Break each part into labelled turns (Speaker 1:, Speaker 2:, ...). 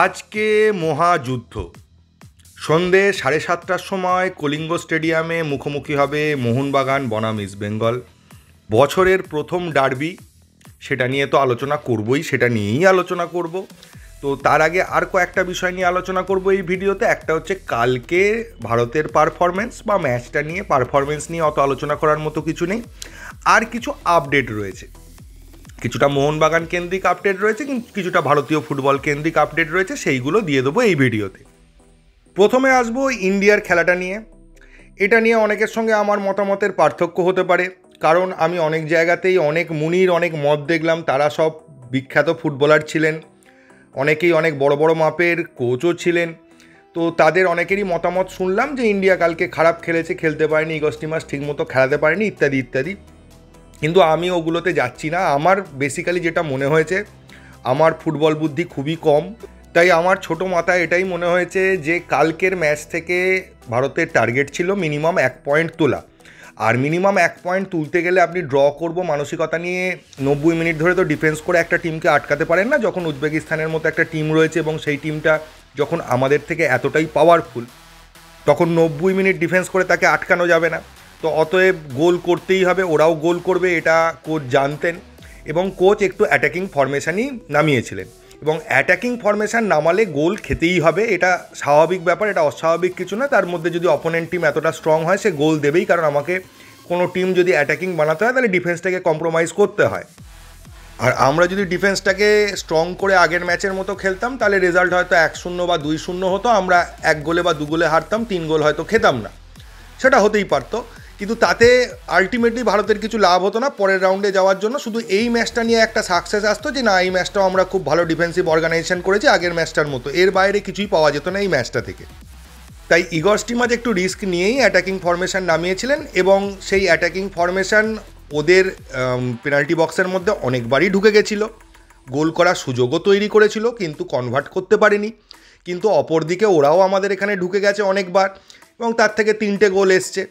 Speaker 1: আজকে মহাযুদ্ধ। সন্ধে সাড়ে সাতটার সময় কলিঙ্গ স্টেডিয়ামে মুখোমুখি হবে মোহনবাগান, বনাম, ইস্ট বেঙ্গল। বছরের প্রথম ডার্বি, সেটা নিয়ে তো আলোচনা করবই, সেটা নিয়েই আলোচনা করব। তো তার আগে আর কয়েকটা বিষয় নিয়ে আলোচনা করব এই ভিডিওতে। একটা হচ্ছে কালকে ভারতের পারফরমেন্স বা ম্যাচটা নিয়ে পারফরমেন্স নিয়ে অত আলোচনা করার মতো কিছু নেই। আর কিছু আপডেট রয়েছে। কিছুটা মোহনবাগান কেন্দ্রিক আপডেট রয়েছে, কিন্তু কিছুটা ভারতীয় ফুটবল কেন্দ্রিক আপডেট রয়েছে, সেইগুলো দিয়ে দেবো এই ভিডিওতে। প্রথমে আসব ইন্ডিয়ার খেলাটা নিয়ে। এটা নিয়ে অনেকের সঙ্গে আমার মতামতের পার্থক্য হতে পারে, কারণ আমি অনেক জায়গাতেই অনেক মুনির, অনেক মত দেখলাম, তারা সব বিখ্যাত ফুটবলার ছিলেন। অনেকেই অনেক বড় বড় মাপের কোচও ছিলেন। তো তাদের অনেকেরই মতামত শুনলাম যে ইন্ডিয়া কালকে খারাপ খেলেছে, খেলতে পারেনি, ইগস্টিমাস ঠিকমতো খেলাতে পারেনি, ইত্যাদি ইত্যাদি। কিন্তু আমি ওগুলোতে যাচ্ছি না। আমার বেসিক্যালি যেটা মনে হয়েছে, আমার ফুটবল বুদ্ধি খুবই কম। তাই আমার ছোট মাথায় এটাই মনে হয়েছে যে, কালকের ম্যাচ থেকে ভারতের টার্গেট ছিল মিনিমাম এক পয়েন্ট তোলা। আর মিনিমাম এক পয়েন্ট তুলতে গেলে আপনি ড্র করব মানসিকতা নিয়ে নব্বই মিনিট ধরে তো ডিফেন্স করে একটা টিমকে আটকাতে পারেন না, যখন উজবেকিস্তানের মতো একটা টিম রয়েছে এবং সেই টিমটা যখন আমাদের থেকে এতটাই পাওয়ারফুল তখন নব্বই মিনিট ডিফেন্স করে তাকে আটকানো যাবে না। তো অতএব গোল করতেই হবে, ওরাও গোল করবে, এটা কোচ জানতেন এবং কোচ একটু অ্যাটাকিং ফরমেশানই নামিয়েছিলেন। এবং অ্যাটাকিং ফরমেশান নামালে গোল খেতেই হবে, এটা স্বাভাবিক ব্যাপার, এটা অস্বাভাবিক কিছু না, তার মধ্যে যদি অপোনেন্ট টিম এতটা স্ট্রং হয়, সে গোল দেবেই, কারণ আমাকে কোনো টিম যদি অ্যাটাকিং বানাতে হয়, তাহলে ডিফেন্সটাকে কম্প্রোমাইজ করতে হয়। আর আমরা যদি ডিফেন্সটাকে স্ট্রং করে আগের ম্যাচের মতো খেলতাম, তাহলে রেজাল্ট হয়তো এক শূন্য বা দুই শূন্য হতো, আমরা এক গোলে বা দু গোলে হারতাম, তিন গোল হয়তো খেতাম না। সেটা হতেই পারতো। কিন্তু তাতে আলটিমেটলি ভারতের কিছু লাভ হতো না পরের রাউন্ডে যাওয়ার জন্য। শুধু এই ম্যাচটা নিয়ে একটা সাকসেস আসতো যে, না, এই ম্যাচটাও আমরা খুব ভালো ডিফেন্সিভ অর্গানাইজেশন করেছি, আগের ম্যাচটার মতো। এর বাইরে কিছুই পাওয়া যেত না এই ম্যাচটা থেকে। তাই ইগর স্টিমাজ একটু রিস্ক নিয়েই অ্যাটাকিং ফরমেশন নামিয়েছিলেন এবং সেই অ্যাটাকিং ফরমেশন ওদের পেনাল্টি বক্সের মধ্যে অনেকবারই ঢুকে গেছিল। গোল করার সুযোগও তৈরি করেছিল, কিন্তু কনভার্ট করতে পারেনি। কিন্তু অপরদিকে ওরাও আমাদের এখানে ঢুকে গেছে অনেকবার এবং তার থেকে তিনটে গোল এসছে।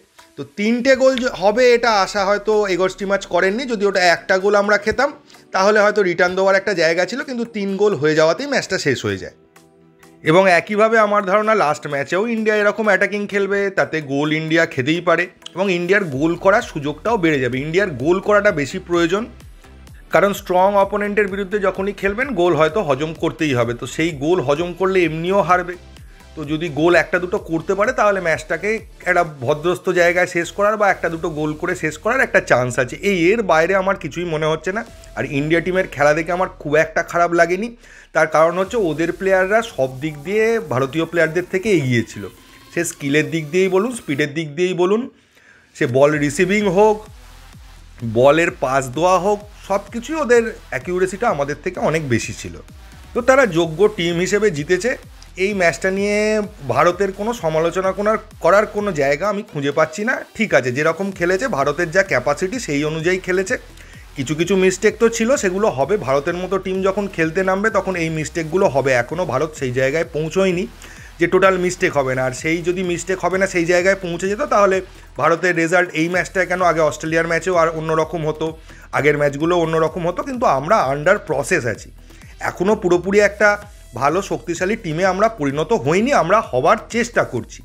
Speaker 1: তো তিনটে গোল হবে এটা আশা হয়তো এগোর স্টিমাচ করেননি। যদি ওটা একটা গোল আমরা খেতাম, তাহলে হয়তো রিটার্ন দেওয়ার একটা জায়গা ছিল, কিন্তু তিন গোল হয়ে যাওয়াতেই ম্যাচটা শেষ হয়ে যায়। এবং একইভাবে আমার ধারণা লাস্ট ম্যাচেও ইন্ডিয়া এরকম অ্যাটাকিং খেলবে, তাতে গোল ইন্ডিয়া খেতেই পারে এবং ইন্ডিয়ার গোল করার সুযোগটাও বেড়ে যাবে। ইন্ডিয়ার গোল করাটা বেশি প্রয়োজন, কারণ স্ট্রং অপোনেন্টের বিরুদ্ধে যখনই খেলবেন, গোল হয়তো হজম করতেই হবে। তো সেই গোল হজম করলে এমনিও হারবে। তো যদি গোল একটা দুটো করতে পারে, তাহলে ম্যাচটাকে একটা ভদ্রস্থ জায়গায় শেষ করার বা একটা দুটো গোল করে শেষ করার একটা চান্স আছে। এই এর বাইরে আমার কিছুই মনে হচ্ছে না। আর ইন্ডিয়া টিমের খেলা দেখে আমার খুব একটা খারাপ লাগেনি। তার কারণ হচ্ছে ওদের প্লেয়াররা সব দিক দিয়ে ভারতীয় প্লেয়ারদের থেকে এগিয়েছিল সে স্কিলের দিক দিয়েই বলুন স্পিডের দিক দিয়েই বলুন, সে বল রিসিভিং হোক বলের পাস দেওয়া হোক, সব কিছুই ওদের অ্যাকিউরেসিটা আমাদের থেকে অনেক বেশি ছিল। তো তারা যোগ্য টিম হিসেবে জিতেছে। এই ম্যাচটা নিয়ে ভারতের কোনো সমালোচনা করার করার কোনো জায়গা আমি খুঁজে পাচ্ছি না। ঠিক আছে, যেরকম খেলেছে, ভারতের যা ক্যাপাসিটি সেই অনুযায়ী খেলেছে। কিছু কিছু মিস্টেক তো ছিল, সেগুলো হবে। ভারতের মতো টিম যখন খেলতে নামবে, তখন এই মিস্টেকগুলো হবে। এখনও ভারত সেই জায়গায় পৌঁছয়নি যে টোটাল মিস্টেক হবে না। আর সেই যদি মিস্টেক হবে না, সেই জায়গায় পৌঁছে যেত, তাহলে ভারতের রেজাল্ট এই ম্যাচটায় কেন? আগে অস্ট্রেলিয়ার ম্যাচেও আর অন্যরকম হতো। আগের ম্যাচগুলো অন্যরকম হতো। কিন্তু আমরা আন্ডার প্রসেস আছি। এখনও পুরোপুরি একটা ভালো শক্তিশালী টিমে আমরা পরিণত হইনি, আমরা হবার চেষ্টা করছি।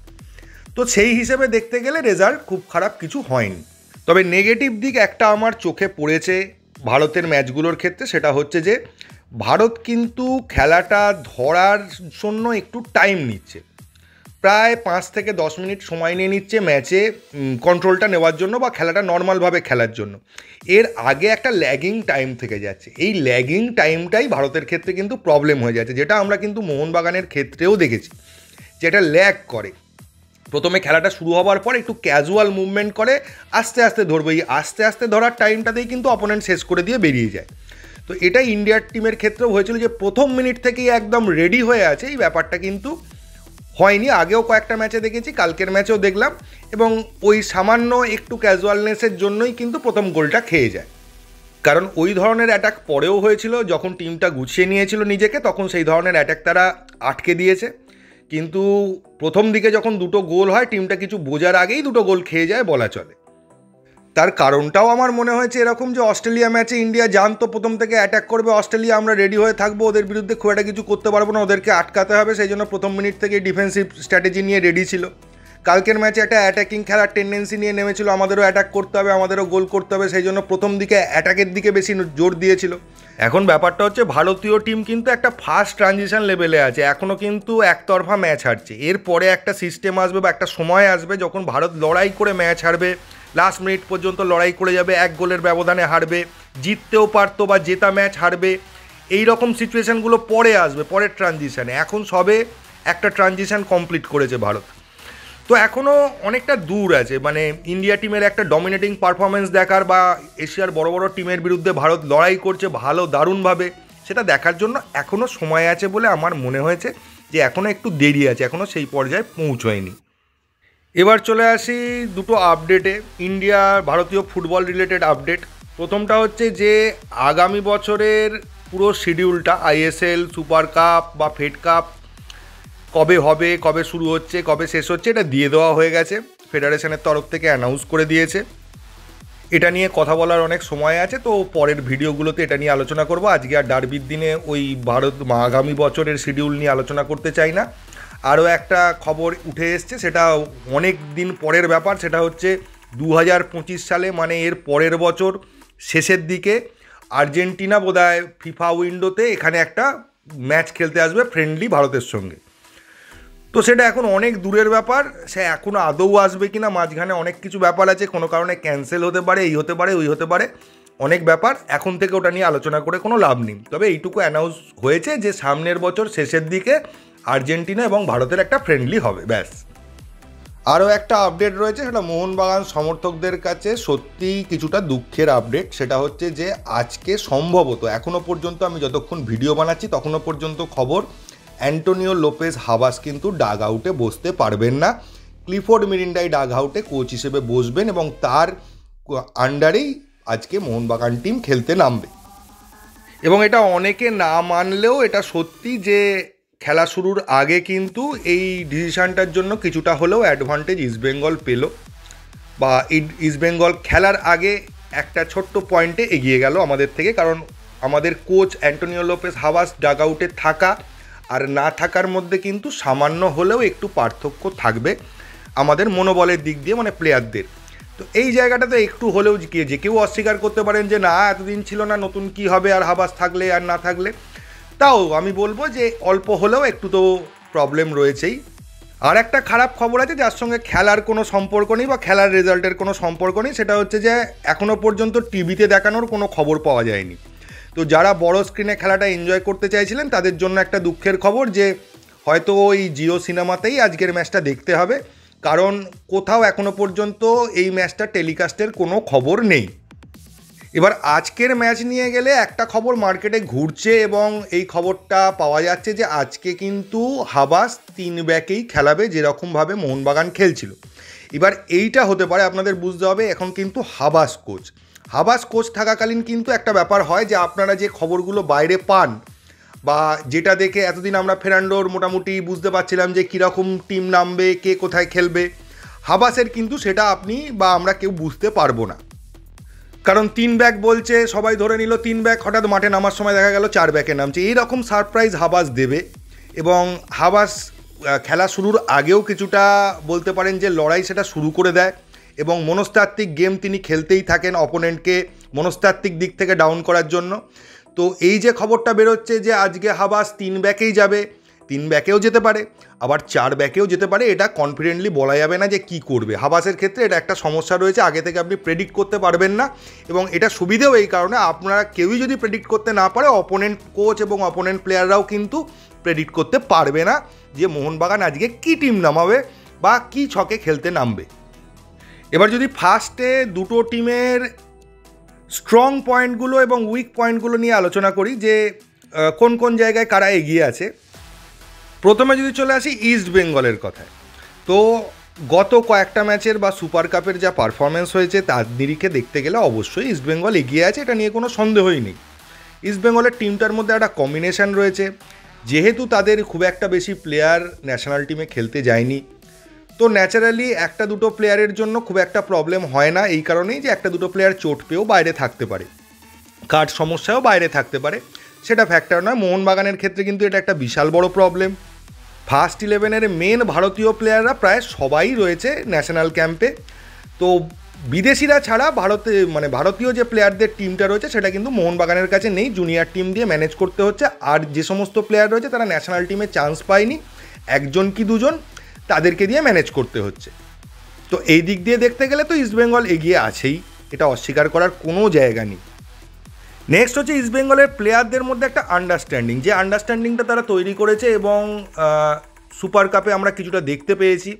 Speaker 1: তো সেই হিসেবে দেখতে গেলে রেজাল্ট খুব খারাপ কিছু হয়নি। তবে নেগেটিভ দিক একটা আমার চোখে পড়েছে ভারতের ম্যাচগুলোর ক্ষেত্রে, সেটা হচ্ছে যে ভারত কিন্তু খেলাটা ধরার জন্য একটু টাইম নিচ্ছে। প্রায় পাঁচ থেকে দশ মিনিট সময় নিয়ে নিচ্ছে ম্যাচে কন্ট্রোলটা নেওয়ার জন্য বা খেলাটা নর্মালভাবে খেলার জন্য। এর আগে একটা ল্যাগিং টাইম থেকে যাচ্ছে। এই ল্যাগিং টাইমটাই ভারতের ক্ষেত্রে কিন্তু প্রবলেম হয়ে যাচ্ছে, যেটা আমরা কিন্তু মোহনবাগানের ক্ষেত্রেও দেখেছি, যেটা ল্যাগ করে। প্রথমে খেলাটা শুরু হওয়ার পর একটু ক্যাজুয়াল মুভমেন্ট করে, আস্তে আস্তে ধরবে। এই আস্তে আস্তে ধরার টাইমটাতেই কিন্তু অপোনেন্ট শেষ করে দিয়ে বেরিয়ে যায়। তো এটা ইন্ডিয়ার টিমের ক্ষেত্রেও হয়েছিল যে প্রথম মিনিট থেকেই একদম রেডি হয়ে আছে। এই ব্যাপারটা কিন্তু হয়নি, আগেও কয়েকটা ম্যাচে দেখেছি, কালকের ম্যাচেও দেখলাম এবং ওই সামান্য একটু ক্যাজুয়ালনেসের জন্যই কিন্তু প্রথম গোলটা খেয়ে যায়। কারণ ওই ধরনের অ্যাটাক পরেও হয়েছিল, যখন টিমটা গুছিয়ে নিয়েছিল নিজেকে, তখন সেই ধরনের অ্যাটাক তারা আটকে দিয়েছে। কিন্তু প্রথম দিকে যখন দুটো গোল হয়, টিমটা কিছু বোঝার আগেই দুটো গোল খেয়ে যায়, বলা চলে। তার কারণটাও আমার মনে হয়েছে এরকম যে অস্ট্রেলিয়া ম্যাচে ইন্ডিয়া জানতো প্রথম থেকে অ্যাটাক করবে, অস্ট্রেলিয়া আমরা রেডি হয়ে থাকব, ওদের বিরুদ্ধে খুব একটা কিছু করতে পারব না, ওদেরকে আটকাতে হবে, সেই জন্য প্রথম মিনিট থেকে ডিফেন্সিভ স্ট্র্যাটেজি নিয়ে রেডি ছিল। কালকের ম্যাচে একটা অ্যাটাকিং খেলার টেন্ডেন্সি নিয়ে নেমেছিল, আমাদেরও অ্যাটাক করতে হবে, আমাদেরও গোল করতে হবে, সেই জন্য প্রথম দিকে অ্যাটাকের দিকে বেশি জোর দিয়েছিল। এখন ব্যাপারটা হচ্ছে ভারতীয় টিম কিন্তু একটা ফার্স্ট ট্রানজিশন লেভেলে আছে এখনও কিন্তু একতরফা ম্যাচ হারছে। এরপরে একটা সিস্টেম আসবে বা একটা সময় আসবে যখন ভারত লড়াই করে ম্যাচ হারবে লাস্ট মিনিট পর্যন্ত লড়াই করে যাবে, এক গোলের ব্যবধানে হারবে, জিততেও পারতো বা জেতা ম্যাচ হারবে এই রকম সিচুয়েশানগুলো পরে আসবে, পরের ট্রানজিশানে এখন সবে একটা ট্রানজিশান কমপ্লিট করেছে ভারত। তো এখনও অনেকটা দূর আছে মানে ইন্ডিয়া টিমের একটা ডমিনেটিং পারফরমেন্স দেখার বা এশিয়ার বড় বড় টিমের বিরুদ্ধে ভারত লড়াই করছে ভালো, দারুণভাবে, সেটা দেখার জন্য এখনও সময় আছে বলে আমার মনে হয়েছে যে এখনও একটু দেরি আছে এখনও সেই পর্যায়ে পৌঁছয়নি। এবার চলে আসি দুটো আপডেটে ইন্ডিয়া ভারতীয় ফুটবল রিলেটেড আপডেট প্রথমটা হচ্ছে যে, আগামী বছরের পুরো শিডিউলটা আইএসএল সুপার কাপ বা ফেড কাপ কবে হবে, কবে শুরু হচ্ছে, কবে শেষ হচ্ছে, এটা দিয়ে দেওয়া হয়ে গেছে। ফেডারেশনের তরফ থেকে অ্যানাউন্স করে দিয়েছে। এটা নিয়ে কথা বলার অনেক সময় আছে, তো পরের ভিডিওগুলোতে এটা নিয়ে আলোচনা করব। আজকে আর ডারবির দিনে ওই ভারত আগামী বছরের শিডিউল নিয়ে আলোচনা করতে চাই না। আরও একটা খবর উঠে এসছে, সেটা অনেক দিন পরের ব্যাপার, সেটা হচ্ছে দু হাজার পঁচিশ সালে মানে এর পরের বছর শেষের দিকে আর্জেন্টিনা বোধহয় ফিফা উইন্ডোতে এখানে একটা ম্যাচ খেলতে আসবে ফ্রেন্ডলি ভারতের সঙ্গে। তো সেটা এখন অনেক দূরের ব্যাপার, সে এখনও আদৌ আসবে কি না মাঝখানে অনেক কিছু ব্যাপার আছে, কোনো কারণে ক্যান্সেল হতে পারে, এই হতে পারে, ওই হতে পারে, অনেক ব্যাপার, এখন থেকে ওটা নিয়ে আলোচনা করে কোনো লাভ নেই। তবে এইটুকু অ্যানাউন্স হয়েছে যে সামনের বছর শেষের দিকে আর্জেন্টিনা এবং ভারতের একটা ফ্রেন্ডলি হবে ব্যাস। আরও একটা আপডেট রয়েছে সেটা মোহনবাগান সমর্থকদের কাছে সত্যি কিছুটা দুঃখের আপডেট সেটা হচ্ছে যে আজকে সম্ভবত এখনও পর্যন্ত আমি যতক্ষণ ভিডিও বানাচ্ছি তখনও পর্যন্ত খবর অ্যান্টোনিও লোপেজ হাবাস কিন্তু ডাগ আউটে বসতে পারবেন না। ক্লিফোর্ড মিরিন্ডাই ডাগ আউটে কোচ হিসেবে বসবেন এবং তার আন্ডারেই আজকে মোহনবাগান টিম খেলতে নামবে। এবং এটা অনেকে না মানলেও এটা সত্যি যে খেলা শুরুর আগে কিন্তু এই ডিসিশানটার জন্য কিছুটা হলেও অ্যাডভান্টেজ ইস্টবেঙ্গল পেল। বা ইস্টবেঙ্গল খেলার আগে একটা ছোট্ট পয়েন্টে এগিয়ে গেল আমাদের থেকে, কারণ আমাদের কোচ অ্যান্টোনিও লোপেস হাওয়াস ডাগ আউটে থাকা আর না থাকার মধ্যে কিন্তু সামান্য হলেও একটু পার্থক্য থাকবে আমাদের মনোবলের দিক দিয়ে মানে প্লেয়ারদের তো এই জায়গাটাতে একটু হলেও যে কেউ অস্বীকার করতে পারেন যে, না, এতদিন ছিল না, নতুন কি হবে আর হাবাস থাকলে আর না থাকলে? তাও আমি বলব যে অল্প হলেও একটু তো প্রবলেম রয়েছেই। আর একটা খারাপ খবর আছে, যার সঙ্গে খেলার কোনো সম্পর্ক নেই বা খেলার রেজাল্টের কোনো সম্পর্ক নেই, সেটা হচ্ছে যে এখনও পর্যন্ত টিভিতে দেখানোর কোনো খবর পাওয়া যায়নি। তো যারা বড় স্ক্রিনে খেলাটা এনজয় করতে চাইছিলেন, তাদের জন্য একটা দুঃখের খবর যে হয়তো ওই জিও সিনেমাতেই আজকের ম্যাচটা দেখতে হবে। কারণ কোথাও এখনও পর্যন্ত এই ম্যাচটা টেলিকাস্টের কোনো খবর নেই। এবার আজকের ম্যাচ নিয়ে গেলে একটা খবর মার্কেটে ঘুরছে এবং এই খবরটা পাওয়া যাচ্ছে যে আজকে কিন্তু হাবাস তিন ব্যাকেই খেলাবে যেরকমভাবে মোহনবাগান খেলছিল। এবার এইটা হতে পারে আপনাদের বুঝতে হবে, এখন কিন্তু হাবাস কোচ হাবাস কোচ থাকাকালীন কিন্তু একটা ব্যাপার হয় যে আপনারা যে খবরগুলো বাইরে পান বা যেটা দেখে এতদিন আমরা ফেরান্ডোর মোটামুটি বুঝতে পারছিলাম যে কীরকম টিম নামবে, কে কোথায় খেলবে, হাবাসের কিন্তু সেটা আপনি বা আমরা কেউ বুঝতে পারব না। কারণ তিন ব্যাগ বলছে, সবাই ধরে নিল, তিন ব্যাগ হঠাৎ মাঠে নামার সময় দেখা গেল চার ব্যাগে নামছে। এইরকম সারপ্রাইজ হাবাস দেবে এবং হাবাস খেলা শুরুর আগেও কিছুটা বলতে পারেন যে লড়াই সেটা শুরু করে দেয় এবং মনস্তাত্ত্বিক গেম তিনি খেলতেই থাকেন অপোনেন্টকে মনস্তাত্ত্বিক দিক থেকে ডাউন করার জন্য। তো এই যে খবরটা বেরোচ্ছে যে আজকে হাবাস তিন ব্যাকেই যাবে তিন ব্যাকেও যেতে পারে, আবার চার ব্যাকেও যেতে পারে, এটা কনফিডেন্টলি বলা যাবে না যে কি করবে। হাবাসের ক্ষেত্রে এটা একটা সমস্যা রয়েছে, আগে থেকে আপনি প্রেডিক্ট করতে পারবেন না, এবং এটা সুবিধেও এই কারণে আপনারা কেউই যদি প্রেডিক্ট করতে না পারে অপোনেন্ট কোচ এবং অপোনেন্ট প্লেয়াররাও কিন্তু প্রেডিক্ট করতে পারবে না যে মোহনবাগান আজকে কী টিম নামাবে বা কী ছকে খেলতে নামবে। এবার যদি ফার্স্টে দুটো টিমের স্ট্রং পয়েন্টগুলো এবং উইক পয়েন্টগুলো নিয়ে আলোচনা করি, যে কোন কোন জায়গায় কারা এগিয়ে আছে প্রথমে যদি চলে আসি ইস্ট বেঙ্গলের কথায়, তো গত কয়েকটা ম্যাচের বা সুপার কাপের যা পারফরমেন্স হয়েছে তার নিরিখে দেখতে গেলে অবশ্যই ইস্টবেঙ্গল এগিয়ে আছে, এটা নিয়ে কোনো সন্দেহই নেই। ইস্টবেঙ্গলের টিমটার মধ্যে একটা কম্বিনেশান রয়েছে, যেহেতু তাদের খুব একটা বেশি প্লেয়ার ন্যাশনাল টিমে খেলতে যায়নি, তো ন্যাচারালি একটা দুটো প্লেয়ারের জন্য খুব একটা প্রবলেম হয় না, এই কারণেই যে একটা দুটো প্লেয়ার চোট পেয়েও বাইরে থাকতে পারে। কার্ড সমস্যাও বাইরে থাকতে পারে। সেটা ফ্যাক্টর নয়। মোহনবাগানের ক্ষেত্রে কিন্তু এটা একটা বিশাল বড় প্রবলেম ফার্স্ট ইলেভেনের মেন ভারতীয় প্লেয়াররা প্রায় সবাই রয়েছে ন্যাশনাল ক্যাম্পে তো বিদেশিরা ছাড়া ভারতে মানে ভারতীয় যে প্লেয়ারদের টিমটা রয়েছে, সেটা কিন্তু মোহনবাগানের কাছে নেই। জুনিয়র টিম দিয়ে ম্যানেজ করতে হচ্ছে। আর যে সমস্ত প্লেয়ার রয়েছে, তারা ন্যাশনাল টিমে চান্স পায়নি। একজন কি দুজন, তাদেরকে দিয়ে ম্যানেজ করতে হচ্ছে। তো এই দিক দিয়ে দেখতে গেলে তো ইস্টবেঙ্গল এগিয়ে আছেই। এটা অস্বীকার করার কোনো জায়গা নেই। নেক্সট হচ্ছে ইস্টবেঙ্গলের প্লেয়ারদের মধ্যে একটা আন্ডারস্ট্যান্ডিং যে আন্ডারস্ট্যান্ডিংটা তারা তৈরি করেছে এবং সুপার কাপে আমরা কিছুটা দেখতে পেয়েছি।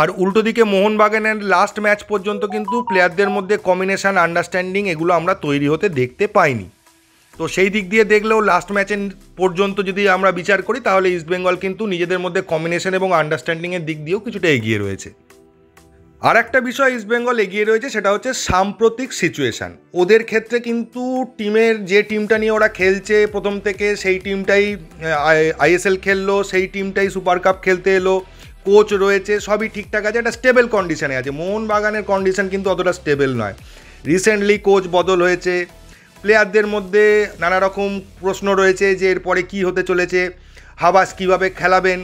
Speaker 1: আর উল্টো দিকে মোহনবাগানের লাস্ট ম্যাচ পর্যন্ত কিন্তু প্লেয়ারদের মধ্যে কম্বিনেশান আন্ডারস্ট্যান্ডিং এগুলো আমরা তৈরি হতে দেখতে পাইনি। তো সেই দিক দিয়ে দেখলেও লাস্ট ম্যাচের পর্যন্ত যদি আমরা বিচার করি, তাহলে ইস্টবেঙ্গল কিন্তু নিজেদের মধ্যে কম্বিনেশন এবং আন্ডারস্ট্যান্ডিংয়ের দিক দিয়েও কিছুটা এগিয়ে রয়েছে। আর একটা বিষয় ইস্টবেঙ্গল এগিয়ে রয়েছে, সেটা হচ্ছে সাম্প্রতিক সিচুয়েশান ওদের ক্ষেত্রে কিন্তু টিমের যে টিমটা নিয়ে ওরা খেলছে, প্রথম থেকে সেই টিমটাই আইএসএল খেললো, সেই টিমটাই সুপার কাপ খেলতে এলো কোচ রয়েছে, সবই ঠিকঠাক আছে, একটা স্টেবল কন্ডিশনে আছে। মোহনবাগানের কন্ডিশন কিন্তু অতটা স্টেবল নয়। রিসেন্টলি কোচ বদল হয়েছে প্লেয়ারদের মধ্যে নানা রকম প্রশ্ন রয়েছে যে এরপরে কী হতে চলেছে, হাবাস কীভাবে খেলাবেন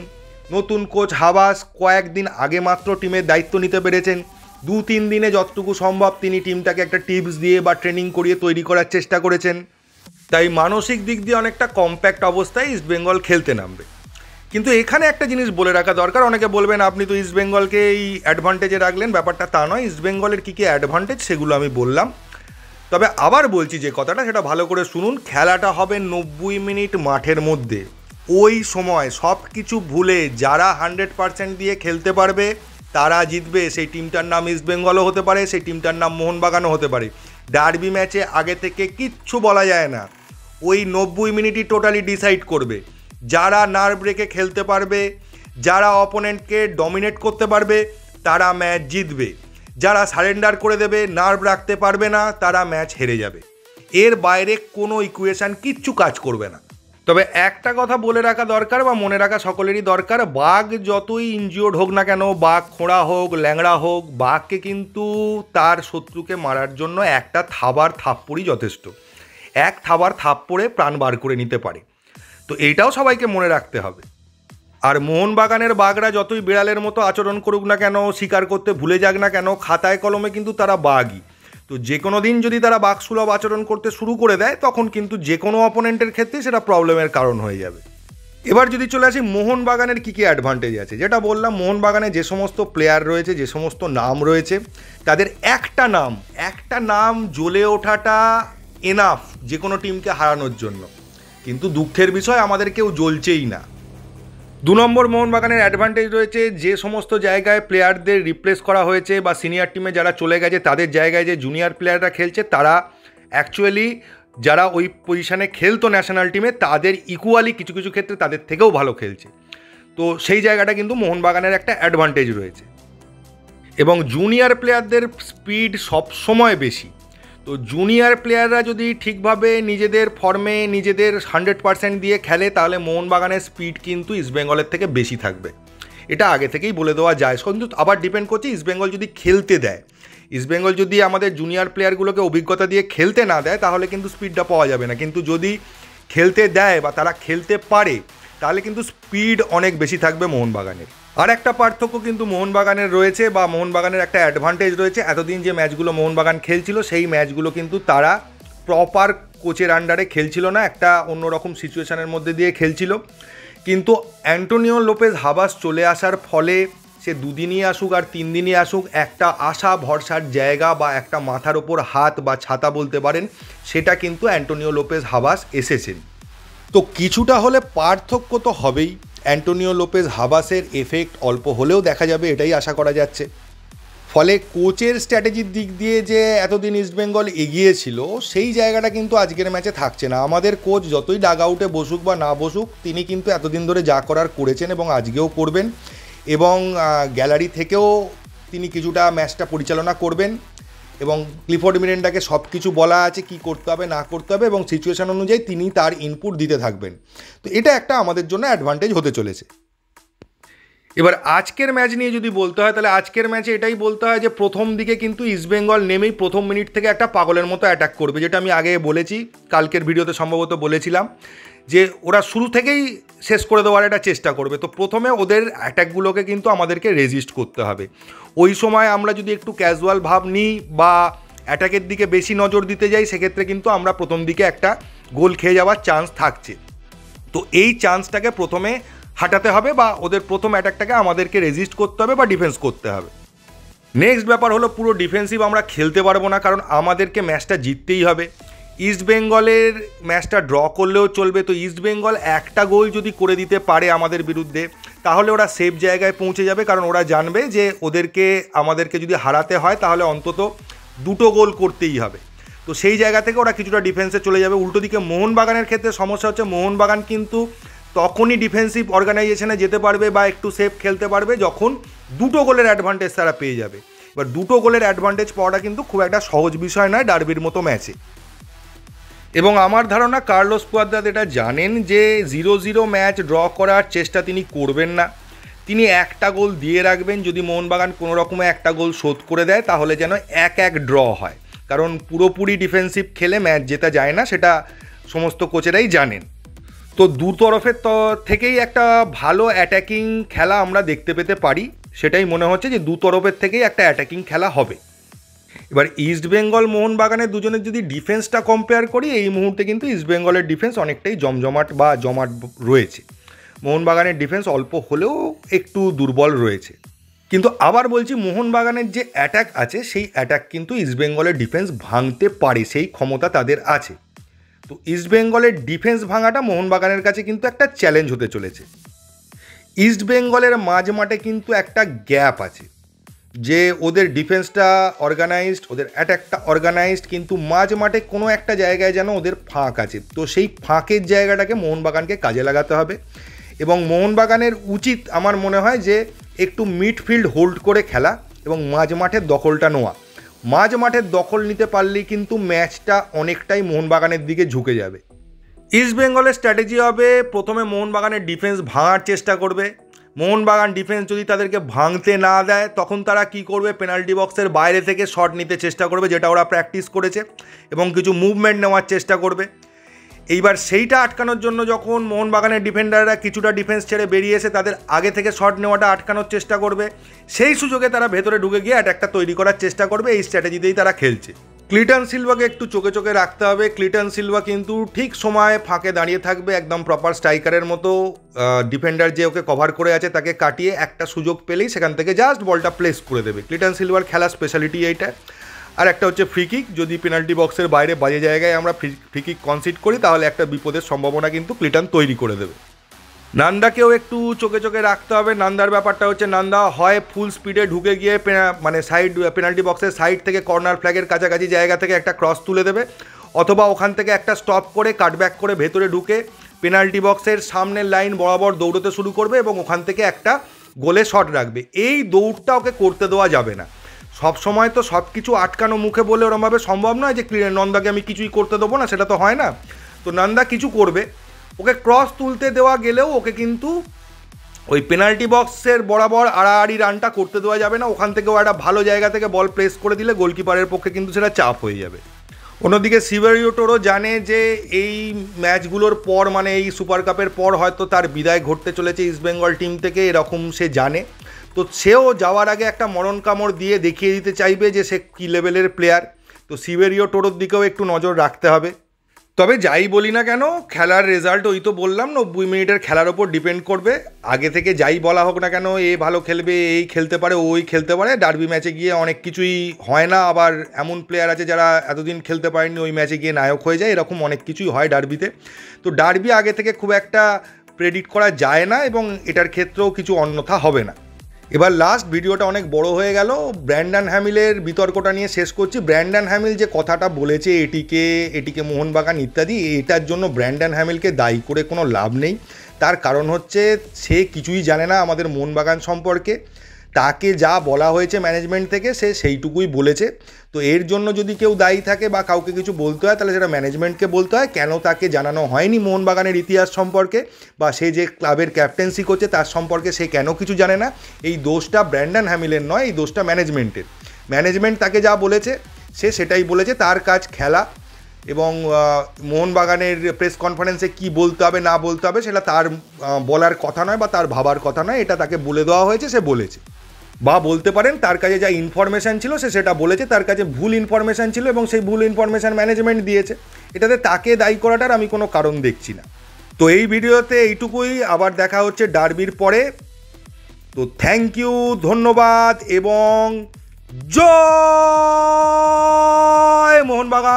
Speaker 1: নতুন কোচ হাবাস কয়েকদিন আগে মাত্র টিমের দায়িত্ব নিতে পেরেছেন। দু তিন দিনে যতটুকু সম্ভব তিনি টিমটাকে একটা টিপস দিয়ে বা ট্রেনিং করিয়ে তৈরি করার চেষ্টা করেছেন। তাই মানসিক দিক দিয়ে অনেকটা কম্প্যাক্ট অবস্থায় ইস্টবেঙ্গল খেলতে নামবে। কিন্তু এখানে একটা জিনিস বলে রাখা দরকার। অনেকে বলবেন, আপনি তো ইস্টবেঙ্গলকে এই অ্যাডভান্টেজে রাখলেন। ব্যাপারটা তা নয়। ইস্টবেঙ্গলের কী কী অ্যাডভান্টেজ সেগুলো আমি বললাম। তবে আবার বলছি যে কথাটা, সেটা ভালো করে শুনুন। খেলাটা হবে নব্বই মিনিট মাঠের মধ্যে। ওই সময় সব কিছু ভুলে যারা হান্ড্রেড পার্সেন্ট দিয়ে খেলতে পারবে, তারা জিতবে। সেই টিমটার নাম ইস্ট বেঙ্গলও হতে পারে, সেই টিমটার নাম মোহনবাগানও হতে পারে। ডার্বি ম্যাচে আগে থেকে কিচ্ছু বলা যায় না। ওই নব্বই মিনিটই টোটালি ডিসাইড করবে। যারা নার্ভ রেখে খেলতে পারবে, যারা অপোনেন্টকে ডমিনেট করতে পারবে, তারা ম্যাচ জিতবে। যারা সারেন্ডার করে দেবে নার্ভ রাখতে পারবে না, তারা ম্যাচ হেরে যাবে। এর বাইরে কোনো ইকুয়েশান কিচ্ছু কাজ করবে না। তবে একটা কথা বলে রাখা দরকার বা মনে রাখা সকলেরই দরকার, বাঘ যতই ইনজিওর্ড হোক না কেন, বাঘ খোঁড়া হোক, ল্যাংড়া হোক, বাঘকে কিন্তু তার শত্রুকে মারার জন্য একটা থাবার থাপ্পড়ই যথেষ্ট। এক থাবার থাপ্পড়ে প্রাণ বার করে নিতে পারে। তো এইটাও সবাইকে মনে রাখতে হবে। আর মোহনবাগানের বাঘরা যতই বিড়ালের মতো আচরণ করুক না কেন, শিকার করতে ভুলে যাক না কেন, খাতায় কলমে কিন্তু তারা বাঘই। তো যে কোনো দিন যদি তারা বাঘসুলভ আচরণ করতে শুরু করে দেয়, তখন কিন্তু যে কোনো অপোনেন্টের ক্ষেত্রে সেটা প্রবলেমের কারণ হয়ে যাবে। এবার যদি চলে আসি, মোহনবাগানের কী কী অ্যাডভান্টেজ আছে? যেটা বললাম, মোহনবাগানে যে সমস্ত প্লেয়ার রয়েছে, যে সমস্ত নাম রয়েছে, তাদের একটা নাম একটা নাম জ্বলে ওঠাটা এনাফ যে কোনো টিমকে হারানোর জন্য। কিন্তু দুঃখের বিষয়, আমাদের কেউ জ্বলছেই না। দু নম্বর মোহনবাগানের অ্যাডভান্টেজ রয়েছে, যে সমস্ত জায়গায় প্লেয়ারদের রিপ্লেস করা হয়েছে বা সিনিয়র টিমে যারা চলে গেছে, তাদের জায়গায় যে জুনিয়র প্লেয়াররা খেলছে, তারা অ্যাকচুয়ালি যারা ওই পজিশানে খেলতো ন্যাশনাল টিমে তাদের ইকুয়ালি কিছু কিছু ক্ষেত্রে তাদের থেকেও ভালো খেলছে। তো সেই জায়গাটা কিন্তু মোহনবাগানের একটা অ্যাডভান্টেজ রয়েছে। এবং জুনিয়র প্লেয়ারদের স্পিড সবসময় বেশি। তো জুনিয়র প্লেয়াররা যদি ঠিকভাবে নিজেদের ফর্মে নিজেদের হান্ড্রেড পার্সেন্ট দিয়ে খেলে, তাহলে মোহনবাগানের স্পিড কিন্তু ইস্টবেঙ্গলের থেকে বেশি থাকবে। এটা আগে থেকেই বলে দেওয়া যায়। কিন্তু আবার ডিপেন্ড করছে ইস্টবেঙ্গল যদি খেলতে দেয়। ইস্টবেঙ্গল যদি আমাদের জুনিয়র প্লেয়ারগুলোকে অভিজ্ঞতা দিয়ে খেলতে না দেয়, তাহলে কিন্তু স্পিডটা পাওয়া যাবে না। কিন্তু যদি খেলতে দেয় বা তারা খেলতে পারে, তাহলে কিন্তু স্পিড অনেক বেশি থাকবে মোহনবাগানের। আর একটা পার্থক্য কিন্তু মোহনবাগানের রয়েছে বা মোহনবাগানের একটা অ্যাডভান্টেজ রয়েছে। এতদিন যে ম্যাচগুলো মোহনবাগান খেলছিল, সেই ম্যাচগুলো কিন্তু তারা প্রপার কোচের আন্ডারে খেলছিল না, একটা অন্যরকম সিচুয়েশানের মধ্যে দিয়ে খেলছিল। কিন্তু অ্যান্টোনিও লোপেজ হাবাস চলে আসার ফলে সে দুদিনই আসুক আর তিন দিনই আসুক, একটা আশা, ভরসার জায়গা বা একটা মাথার ওপর হাত বা ছাতা বলতে পারেন, সেটা কিন্তু অ্যান্টোনিও লোপেজ হাবাস এসেছেন। তো কিছুটা হলে পার্থক্য তো হবেই। অ্যান্টোনিও লোপেজ হাবাসের এফেক্ট অল্প হলেও দেখা যাবে, এটাই আশা করা যাচ্ছে। ফলে কোচের স্ট্র্যাটেজির দিক দিয়ে যে এতদিন ইস্টবেঙ্গল এগিয়েছিল, সেই জায়গাটা কিন্তু আজকের ম্যাচে থাকছে না। আমাদের কোচ যতই ডাগ আউটে বসুক বা না বসুক, তিনি কিন্তু এতদিন ধরে যা করার করেছেন এবং আজকেও করবেন। এবং গ্যালারি থেকেও তিনি কিছুটা ম্যাচটা পরিচালনা করবেন। এবং ক্লিফোর্ড মিরেন্ডাকে সব কিছু বলা আছে, কি করতে হবে, না করতে হবে এবং সিচুয়েশান অনুযায়ী তিনি তার ইনপুট দিতে থাকবেন। তো এটা একটা আমাদের জন্য অ্যাডভান্টেজ হতে চলেছে। এবার আজকের ম্যাচ নিয়ে যদি বলতে হয়, তাহলে আজকের ম্যাচে এটাই বলতে হয় যে প্রথম দিকে কিন্তু ইস্টবেঙ্গল নেমেই প্রথম মিনিট থেকে একটা পাগলের মতো অ্যাটাক করবে, যেটা আমি আগে বলেছি, কালকের ভিডিওতে সম্ভবত বলেছিলাম। যে ওরা শুরু থেকেই শেষ করে দেওয়ার একটা চেষ্টা করবে। তো প্রথমে ওদের অ্যাটাকগুলোকে কিন্তু আমাদেরকে রেজিস্ট করতে হবে। ওই সময় আমরা যদি একটু ক্যাজুয়াল ভাব নিই বা অ্যাটাকের দিকে বেশি নজর দিতে যাই, সেক্ষেত্রে কিন্তু আমরা প্রথম দিকে একটা গোল খেয়ে যাওয়ার চান্স থাকছে। তো এই চান্সটাকে প্রথমে হাঁটাতে হবে বা ওদের প্রথম অ্যাটাকটাকে আমাদেরকে রেজিস্ট করতে হবে বা ডিফেন্স করতে হবে। নেক্সট ব্যাপার হলো পুরো ডিফেন্সিভ আমরা খেলতে পারব না, কারণ আমাদেরকে ম্যাচটা জিততেই হবে। ইস্ট বেঙ্গলের ম্যাচটা ড্র করলেও চলবে। তো ইস্ট বেঙ্গল একটা গোল যদি করে দিতে পারে আমাদের বিরুদ্ধে, তাহলে ওরা সেফ জায়গায় পৌঁছে যাবে। কারণ ওরা জানবে যে ওদেরকে, আমাদেরকে যদি হারাতে হয়, তাহলে অন্তত দুটো গোল করতেই হবে। তো সেই জায়গা থেকে ওরা কিছুটা ডিফেন্সে চলে যাবে। উল্টো দিকে মোহনবাগানের ক্ষেত্রে সমস্যা হচ্ছে, মোহনবাগান কিন্তু তখনই ডিফেন্সিভ অর্গানাইজেশনে যেতে পারবে বা একটু সেফ খেলতে পারবে যখন দুটো গোলের অ্যাডভান্টেজ তারা পেয়ে যাবে। এবার দুটো গোলের অ্যাডভান্টেজ পাওয়াটা কিন্তু খুব একটা সহজ বিষয় নয় ডার্বির মতো ম্যাচে এবং আমার ধারণা কার্লোস পুয়াদ্রাদ এটা জানেন যে জিরো জিরো ম্যাচ ড্র করার চেষ্টা তিনি করবেন না। তিনি একটা গোল দিয়ে রাখবেন, যদি মোহনবাগান কোনো রকমে একটা গোল শোধ করে দেয়, তাহলে যেন এক এক ড্র হয়। কারণ পুরোপুরি ডিফেন্সিভ খেলে ম্যাচ জেতা যায় না, সেটা সমস্ত কোচেরাই জানেন। তো দু তরফের থেকেই একটা ভালো অ্যাটাকিং খেলা আমরা দেখতে পেতে পারি, সেটাই মনে হচ্ছে যে দু তরফের থেকেই একটা অ্যাটাকিং খেলা হবে। এবার ইস্ট বেঙ্গল মোহনবাগানের দুজনের যদি ডিফেন্সটা কম্পেয়ার করি, এই মুহূর্তে কিন্তু ইস্ট বেঙ্গলের ডিফেন্স অনেকটাই জমজমাট বা জমাট রয়েছে। মোহনবাগানের ডিফেন্স অল্প হলেও একটু দুর্বল রয়েছে। কিন্তু আবার বলছি, মোহনবাগানের যে অ্যাটাক আছে, সেই অ্যাটাক কিন্তু ইস্টবেঙ্গলের ডিফেন্স ভাঙতে পারে, সেই ক্ষমতা তাদের আছে। তো ইস্টবেঙ্গলের ডিফেন্স ভাঙাটা মোহনবাগানের কাছে কিন্তু একটা চ্যালেঞ্জ হতে চলেছে। ইস্টবেঙ্গলের মাঝ মাঠে কিন্তু একটা গ্যাপ আছে। যে ওদের ডিফেন্সটা অর্গানাইজড ওদের অ্যাটাকটা অর্গানাইজড কিন্তু মাঝ মাঠে কোনো একটা জায়গায় যেন ওদের ফাঁক আছে। তো সেই ফাঁকের জায়গাটাকে মোহনবাগানকে কাজে লাগাতে হবে। এবং মোহনবাগানের উচিত আমার মনে হয় যে একটু মিডফিল্ড হোল্ড করে খেলা এবং মাঝ মাঠের দখলটা নেওয়া। মাঝ মাঠের দখল নিতে পারলেই কিন্তু ম্যাচটা অনেকটাই মোহনবাগানের দিকে ঝুঁকে যাবে। ইস্ট বেঙ্গলের স্ট্র্যাটেজি হবে প্রথমে মোহনবাগানের ডিফেন্স ভাঙার চেষ্টা করবে। মোহনবাগান ডিফেন্স যদি তাদেরকে ভাঙতে না দেয়, তখন তারা কি করবে? পেনাল্টি বক্সের বাইরে থেকে শট নিতে চেষ্টা করবে, যেটা ওরা প্র্যাকটিস করেছে এবং কিছু মুভমেন্ট নেওয়ার চেষ্টা করবে। এইবার সেইটা আটকানোর জন্য যখন মোহনবাগানের ডিফেন্ডাররা কিছুটা ডিফেন্স ছেড়ে বেরিয়ে এসে তাদের আগে থেকে শট নেওয়াটা আটকানোর চেষ্টা করবে, সেই সুযোগে তারা ভেতরে ঢুকে গিয়ে অ্যাটাকটা তৈরি করার চেষ্টা করবে, এই স্ট্র্যাটেজিতেই তারা খেলছে। ক্লিটন সিলভাকে একটু চোখে চোখে রাখতে হবে। ক্লিটন সিলভা কিন্তু ঠিক সময়ে ফাঁকে দাঁড়িয়ে থাকবে একদম প্রপার স্ট্রাইকারের মতো। ডিফেন্ডার যে ওকে কভার করে আছে তাকে কাটিয়ে একটা সুযোগ পেলেই সেখান থেকে জাস্ট বলটা প্লেস করে দেবে। ক্লিটন সিলভার খেলার স্পেশালিটি এইটা। আর একটা হচ্ছে ফ্রিকিক যদি পেনাল্টি বক্সের বাইরে বাজে জায়গায় আমরা ফ্রিকিক কনসিড করি, তাহলে একটা বিপদের সম্ভাবনা কিন্তু ক্লিটন তৈরি করে দেবে। নান্দাকেও একটু চোখে চোখে রাখতে হবে। নান্দার ব্যাপারটা হচ্ছে, নান্দা হয় ফুল স্পিডে ঢুকে গিয়ে মানে সাইড পেনাল্টি বক্সের সাইড থেকে কর্নার ফ্ল্যাগের কাছাকাছি জায়গা থেকে একটা ক্রস তুলে দেবে। অথবা ওখান থেকে একটা স্টপ করে কাটব্যাক করে ভেতরে ঢুকে পেনাল্টি বক্সের সামনের লাইন বরাবর দৌড়তে শুরু করবে এবং ওখান থেকে একটা গোলে শট রাখবে। এই দৌড়টা ওকে করতে দেওয়া যাবে না। সব সময় তো সব কিছু আটকানো মুখে বলে ওরমভাবে সম্ভব নয় যে নন্দাকে আমি কিছুই করতে দেবো না, সেটা তো হয় না। তো নন্দা কিছু করবে। ওকে ক্রস তুলতে দেওয়া গেলেও ওকে কিন্তু ওই পেনাল্টি বক্সের বরাবর আড়াআড়ি রানটা করতে দেওয়া যাবে না। ওখান থেকেও একটা ভালো জায়গা থেকে বল প্রেস করে দিলে গোলকিপারের পক্ষে কিন্তু সেটা চাপ হয়ে যাবে। অন্যদিকে সিভারিওটোরও জানে যে এই ম্যাচগুলোর পর মানে এই সুপার কাপের পর হয়তো তার বিদায় ঘটতে চলেছে ইস্টবেঙ্গল টিম থেকে, এরকম সে জানে। তো সেও যাওয়ার আগে একটা মরণ কামড় দিয়ে দেখিয়ে দিতে চাইবে যে সে কী লেভেলের প্লেয়ার তো সিভেরিও টোটোর দিকেও একটু নজর রাখতে হবে। তবে যাই বলি না কেন, খেলার রেজাল্ট ওই তো বললাম, নব্বই মিনিটের খেলার ওপর ডিপেন্ড করবে। আগে থেকে যাই বলা হোক না কেন, এ ভালো খেলবে, এই খেলতে পারে, ওই খেলতে পারে। ডার্বি ম্যাচে গিয়ে অনেক কিছুই হয় না, আবার এমন প্লেয়ার আছে যারা এতদিন খেলতে পারেনি ওই ম্যাচে গিয়ে নায়ক হয়ে যায়, এরকম অনেক কিছুই হয় ডার্বিতে তো। ডার্বি আগে থেকে খুব একটা প্রেডিক্ট করা যায় না, এবং এটার ক্ষেত্রেও কিছু অন্যথা হবে না। এবার লাস্ট ভিডিওটা অনেক বড় হয়ে গেল। ব্র্যান্ডান হ্যামিলের বিতর্কটা নিয়ে শেষ করছি। ব্র্যান্ডান হ্যামিল যে কথাটা বলেছে, এটিকে এটিকে মোহনবাগান ইত্যাদি, এটার জন্য ব্র্যান্ডান হ্যামিলকে দায়ী করে কোনো লাভ নেই। তার কারণ হচ্ছে, সে কিছুই জানে না আমাদের মোহনবাগান সম্পর্কে। তাকে যা বলা হয়েছে ম্যানেজমেন্ট থেকে সে সেইটুকুই বলেছে। তো এর জন্য যদি কেউ দায়ী থাকে বা কাউকে কিছু বলতে হয়, তাহলে সেটা ম্যানেজমেন্টকে বলতে হয়। কেন তাকে জানানো হয়নি মোহনবাগানের ইতিহাস সম্পর্কে? বা সে যে ক্লাবের ক্যাপ্টেন্সি করছে, তার সম্পর্কে সে কেন কিছু জানে না? এই দোষটা ব্র্যান্ডন হ্যামিলের নয়, এই দোষটা ম্যানেজমেন্টের ম্যানেজমেন্ট তাকে যা বলেছে, সে সেটাই বলেছে, তার কাজ খেলা। এবং মোহনবাগানের প্রেস কনফারেন্সে কি বলতে হবে, না বলতে হবে, সেটা তার বলার কথা নয় বা তার ভাবার কথা নয়, এটা তাকে বলে দেওয়া হয়েছে, সে বলেছে। বা বলতে পারেন তার কাছে যা ইনফরমেশান ছিল সে সেটা বলেছে, তার কাছে ভুল ইনফরমেশান ছিল এবং সেই ভুল ইনফরমেশান ম্যানেজমেন্ট দিয়েছে। এটাতে তাকে দায়ী করাটার আমি কোনো কারণ দেখছি না। তো এই ভিডিওতে এইটুকুই, আবার দেখা হচ্ছে ডার্বির পরে। তো থ্যাংক ইউ ধন্যবাদ এবং জয় মোহনবাগান!